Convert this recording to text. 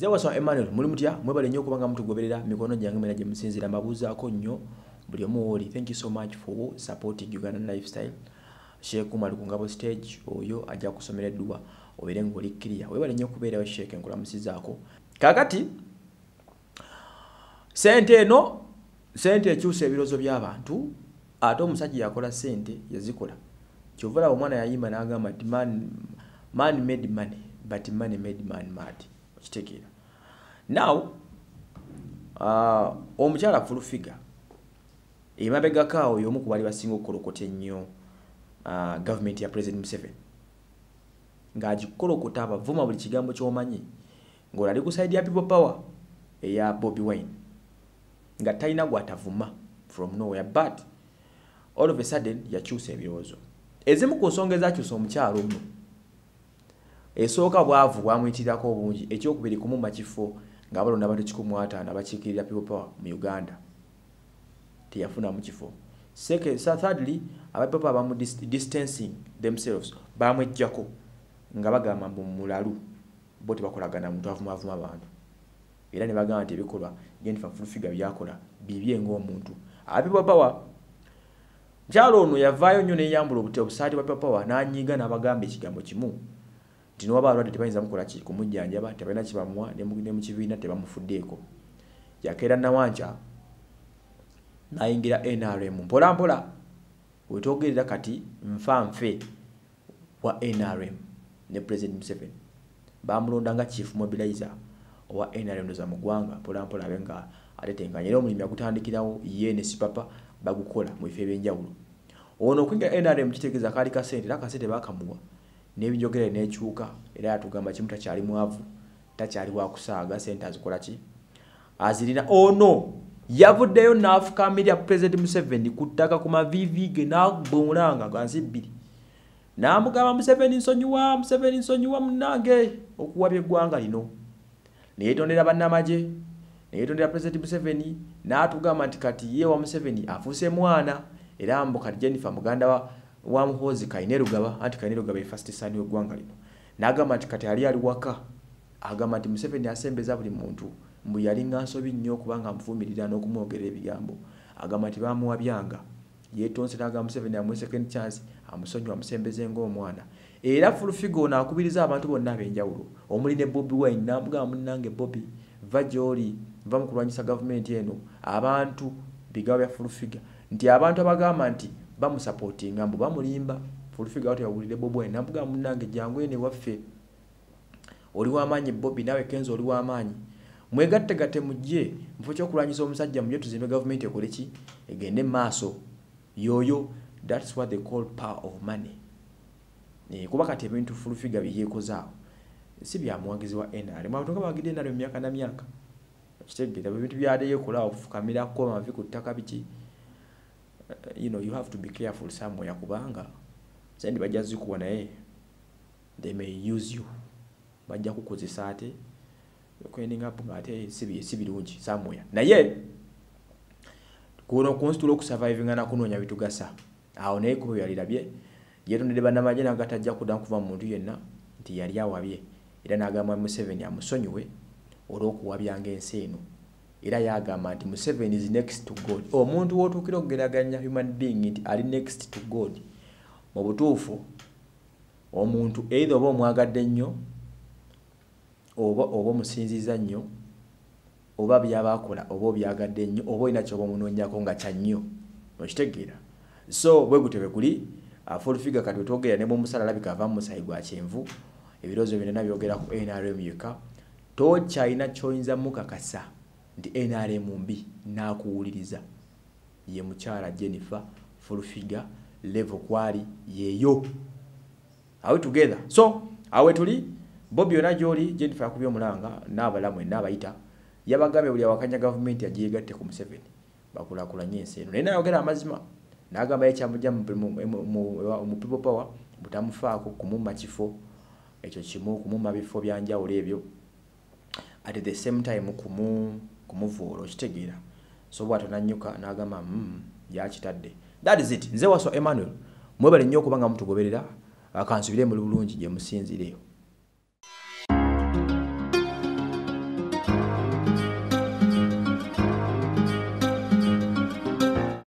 nze waswa emmanuel muli mutya? Mwebale nnyo okuba nga mutugoberera mikono gyange mena gye musinzira mbabuuzaako nnyo buli omu wooli thank you so much for supporting uganda lifestyle. Sheeku mali ku ngabo stage oyo ajja kusomera eddwa obeere ngaoli kiriya webale nnyo okubeerawo sheeke nkulamusizaako. Kaakati sente eno sente ekyusa ebirozo by'abantu ate omusajja yakola sente yazikola. Kyova laba omwana yayimba n'agamba nti man made money but money made man mad okitegeera now uh, omukyala fulufiga emabegako awo y'omu ku bali basinga okukolokota ennyo uh, gavumenti ya president museveni ng'agikolokota abavuma buli kigambo ky'omanyi ng'olali ku side ya people power eya bobi wine nga talina gwatavuma from nowhere but all of a sudden yakyusa ebirowoozo. Ezimu ku nsonga ezakyusa omukyalo ono esooka bwavu bwamuyitirirako obungi ekyokubiri kumumba kifo ng'abalonda abantu kikumi ataano abakiikirira power mu uganda. Teyafunamu kifo. Thirdly abapeople abamu distancing themselves bamwejjako nga bagamba mbu mulalu bo tebakolagana muntu avumavuma abantu. Era ne bagamba nti ebikolwa jennifer fulfiga byakola bibye ng'omuntu. Abapeople power mukyalo ono yavaayo nnyo neyambula obusaati bwa people power n'anyiga n'abagamba ekigambo kimu nti noba abalwadde tebayinza mukola ki? Kumujjanjaba tebalina kibamuwa ne mu kibiina tebamufuddeeko yakeera nawanca n'ayingira nrm mpola mpola. Wetwogerera kati nfa nfe wa nrm ne president museveni. Bamulonda nga chief mobilizer owa nrm ndoza mu ggwanga. Mpola mpola abe nga atetenkanya era omulimu yagutandikirawo ye ne sipapa bagukola mu bifo ebyenjawulo. Ono okwingira nrm kitegeeza kaali kasente era kasente bakamuwa n'ebinjogere n'ekyuka era yatugamba kimu takyali mwavu takyali wakusaaga sente azikola ki? Azirina ono yavuddeyo n'afukamirya president museveni ku ttaka ku mavivi ge n'agbomulanga gansi bbiri. N'amugamba museveni nsonyiwa museveni nsonyiwa munnange okuwabya eggwanga lino. Neyeetondera bannamagye neyeetondera president museveni n'atugamba nti kati ye wa museveni afuuse mwana era mbu kati jennifer muganda wa wa muhoozi kainerugaba anti kainerugaba ye first son w'eggwanga lino. N'agamba nti kati ali ali waka. Agamba nti museveni asembeza buli muntu mbu yalinga nsobi nnyo okubanga amuvumirira n'okumwogera ebigambo. Agamba nti bamuwabyanga yeetonse n'agamba museveni amuwe second chance amusonyiwa amusembeze ng'omwana. Era fulufigo ono akubiriza abantu bonna ab'enjawulo. Omuli ne bobi wine n'amugamba munnange bobi va gy'oli va mu kulwanyisa gavumenti eno. Abantu bigabo bya fulufiga nti abantu abagamba nti bamusapootinga mbu bamulimba. Fulufiga awo teyawulire bobi wine n'amugamba munnange jangu ene waffe oli w'amaanyi bobi naawe kenzo oli w'amaanyi mwegattegatte mujje mufo kyokulwanyisa omusajja mujje tuzimbe gavumenti ekole ki? Egende maaso. Yoyo thats what they call power of money. E, kuba kati ebintu fulufiga byeyeekozaawo si byamuwagizi wa nrm abantu nga bagidde nrm myaka na myaka kitegeera ebintu byadeyekolaawo okufukamirako amavi ku ttaka biki you know you have to be careful somewhere kubanga sendi bajja zikuwa naye they may use you. Bajja kukozesa ate. Okwending up ngaate si birungi somewhere. Naye kuno kunsitula okusurvivinga nakunoonya bitugasa awo naye kuba byalirabye yeetondedde bannamagye nagatajja kudda kuva mu muntu yenna nti yali awabye. Era n'agamba museveni amusonyiwe olw'okuwabyanga ensi eno era yagamba nti museveni is next to god. Omuntu wootuukira okugeraganya human being nti ali next to god. Mu butuufu omuntu eitha oba omwagadde nnyo oba oba omusinziza nnyo oba byabakola oba obyagadde nnyo oba olina kyoba omunoonyako nga kya nnyo. Okitegeera. So bwe gutyo bwe guli fulfiga kati wetwogera ne mumusala alabika ava mu musayi gwa kyenvu ebirowoozo byonna byogera ku nrm yeka tokyalina kyoyinza mukakasa nti nrm mbi nakuwuliriza. Ye mukyala jennifer fulfiga level kwali yeeyo. Awe together? So awe tuli? Bobi yona gyoli jennifer yakubye omulanga n'abalamu enabayita yabagambye buli awakanya gavumenti agiyegatte ku museveni. Bakulakulanye ensi eno. Naye nayogera amazima n'agamba yekyamujja mu people power butamufaako kumumma kifo. Ekyo kimu kumumma bifo byanjawulo ebyo. At the same time kumu kumuvuula okitegeera. So bwatyo nanyuka n'agamba mm, yakitadde that is it. Nze waso emmanuel. Mwebale nnyo okuba nga mutugoberera akansubire muli bulungi gye musinzireyo